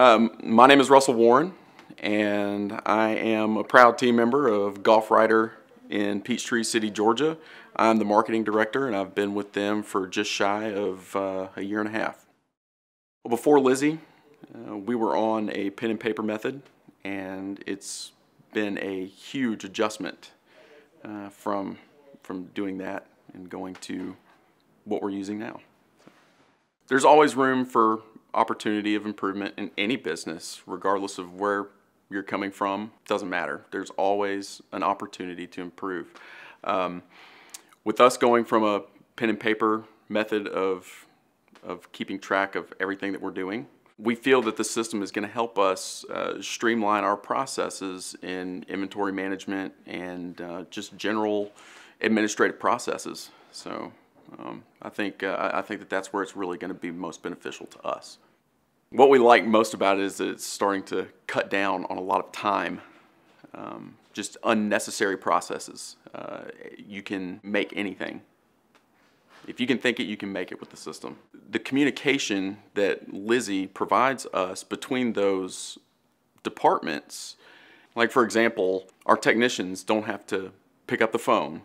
Um, my name is Russell Warren, and I am a proud team member of Golf Rider in Peachtree City, Georgia. I'm the marketing director, and I've been with them for just shy of uh, a year and a half. Well, before Lizzy, uh, we were on a pen and paper method, and it's been a huge adjustment uh, from from doing that and going to what we're using now. There's always room for opportunity of improvement in any business, regardless of where you're coming from. Doesn't matter. There's always an opportunity to improve. Um, with us going from a pen and paper method of of keeping track of everything that we're doing, we feel that the system is going to help us uh, streamline our processes in inventory management and uh, just general administrative processes. So um, I think uh, I think that that's where it's really going to be most beneficial to us. What we like most about it is that it's starting to cut down on a lot of time, um, just unnecessary processes. Uh, you can make anything. If you can think it, you can make it with the system. The communication that Lizzy provides us between those departments, like for example, our technicians don't have to pick up the phone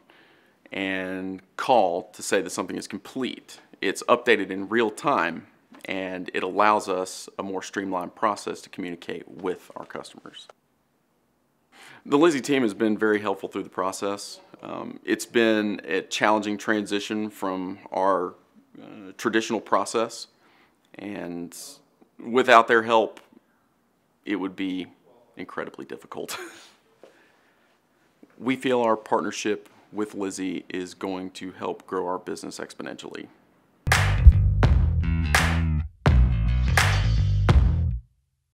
and call to say that something is complete. It's updated in real time and it allows us a more streamlined process to communicate with our customers. The Lizzy team has been very helpful through the process. Um, it's been a challenging transition from our uh, traditional process, and without their help, it would be incredibly difficult. we feel our partnership with Lizzy is going to help grow our business exponentially.